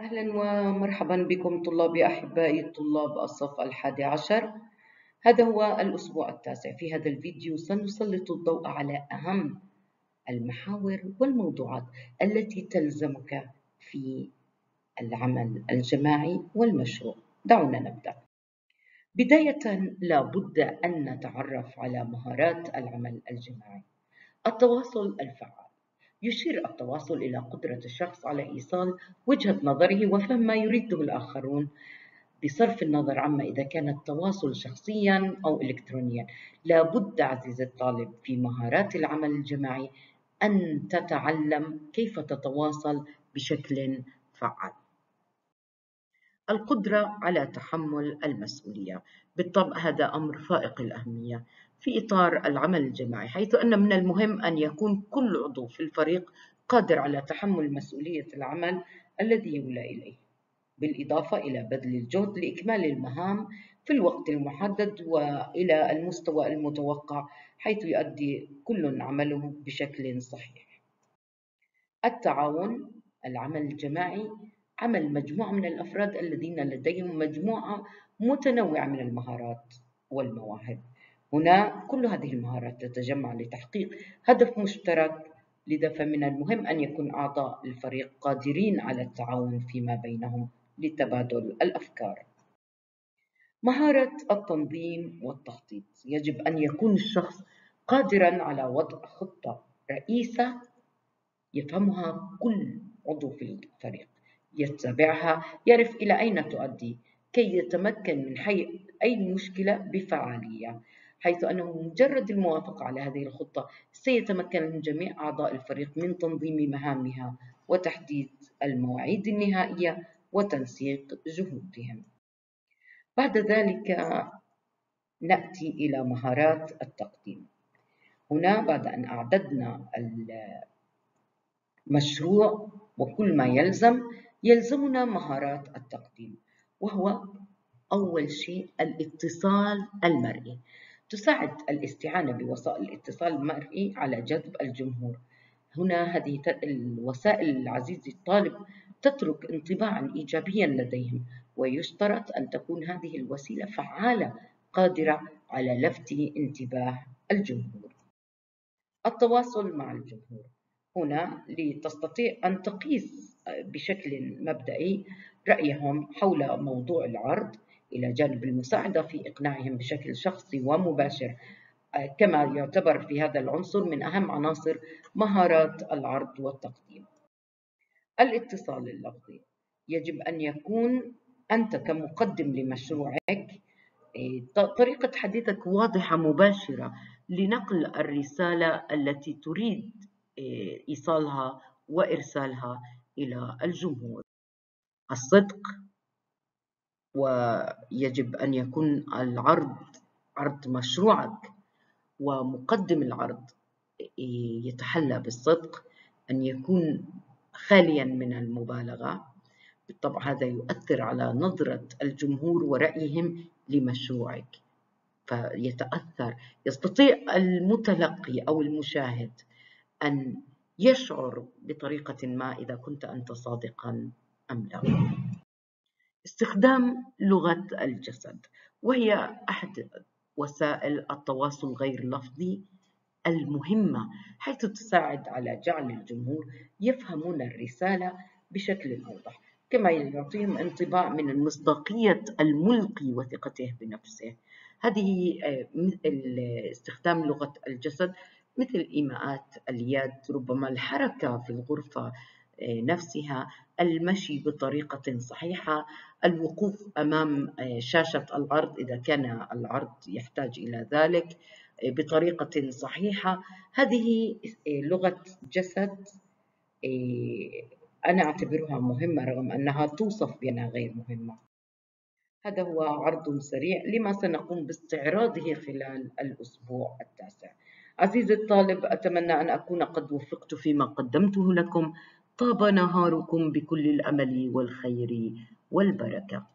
أهلا ومرحبا بكم طلابي أحبائي طلاب الصف الحادي عشر. هذا هو الأسبوع التاسع. في هذا الفيديو سنسلط الضوء على أهم المحاور والموضوعات التي تلزمك في العمل الجماعي والمشروع. دعونا نبدأ. بداية لا بد أن نتعرف على مهارات العمل الجماعي. التواصل الفعال. يشير التواصل إلى قدرة الشخص على إيصال وجهة نظره وفهم ما يريده الآخرون بصرف النظر عما إذا كان التواصل شخصيا أو إلكترونيا. لابد عزيزي الطالب في مهارات العمل الجماعي أن تتعلم كيف تتواصل بشكل فعال. القدرة على تحمل المسؤولية. بالطبع هذا أمر فائق الأهمية. في إطار العمل الجماعي حيث أن من المهم أن يكون كل عضو في الفريق قادر على تحمل مسؤولية العمل الذي يولى إليه بالإضافة إلى بذل الجهد لإكمال المهام في الوقت المحدد وإلى المستوى المتوقع حيث يؤدي كل عمله بشكل صحيح. التعاون العمل الجماعي عمل مجموعة من الأفراد الذين لديهم مجموعة متنوعة من المهارات والمواهب. هنا كل هذه المهارات تتجمع لتحقيق هدف مشترك لذا فمن المهم أن يكون أعضاء الفريق قادرين على التعاون فيما بينهم لتبادل الأفكار. مهارة التنظيم والتخطيط. يجب أن يكون الشخص قادرا على وضع خطة رئيسة يفهمها كل عضو في الفريق يتبعها يعرف إلى أين تؤدي كي يتمكن من حل أي مشكلة بفعالية. حيث أنه مجرد الموافقة على هذه الخطة سيتمكن جميع أعضاء الفريق من تنظيم مهامها وتحديد المواعيد النهائية وتنسيق جهودهم. بعد ذلك نأتي إلى مهارات التقديم. هنا بعد أن أعددنا المشروع وكل ما يلزم يلزمنا مهارات التقديم وهو أول شيء الاتصال المرئي. تساعد الاستعانة بوسائل الاتصال المرئي على جذب الجمهور. هنا هذه الوسائل عزيزي الطالب تترك انطباعا إيجابيا لديهم ويشترط أن تكون هذه الوسيلة فعالة قادرة على لفت انتباه الجمهور. التواصل مع الجمهور. هنا لتستطيع أن تقيس بشكل مبدئي رأيهم حول موضوع العرض إلى جانب المساعدة في إقناعهم بشكل شخصي ومباشر. كما يعتبر في هذا العنصر من أهم عناصر مهارات العرض والتقديم. الاتصال اللفظي. يجب أن يكون أنت كمقدم لمشروعك طريقة حديثك واضحة مباشرة لنقل الرسالة التي تريد إيصالها وإرسالها إلى الجمهور. الصدق ويجب أن يكون العرض عرض مشروعك ومقدم العرض. يتحلى بالصدق أن يكون خاليا من المبالغة. بالطبع هذا يؤثر على نظرة الجمهور ورأيهم لمشروعك. فيتأثر. يستطيع المتلقي أو المشاهد أن يشعر بطريقة ما إذا كنت أنت صادقا أم لا. استخدام لغة الجسد وهي أحد وسائل التواصل غير اللفظي المهمة حيث تساعد على جعل الجمهور يفهمون الرسالة بشكل أوضح. كما يعطيهم انطباع من المصداقية الملقي وثقته بنفسه. هذه آه، استخدام لغة الجسد مثل إيماءات اليد ربما الحركة في الغرفة نفسها المشي بطريقة صحيحة. الوقوف أمام آه، شاشة العرض إذا كان العرض يحتاج إلى ذلك آه، بطريقة صحيحة. هذه لغة جسد أنا أعتبرها مهمة رغم أنها توصف بأنها غير مهمة. هذا هو عرض سريع لما سنقوم باستعراضه خلال الأسبوع التاسع. عزيزي الطالب أتمنى أن أكون قد وفقت فيما قدمته لكم. طاب نهاركم بكل الأمل والخير والبركة.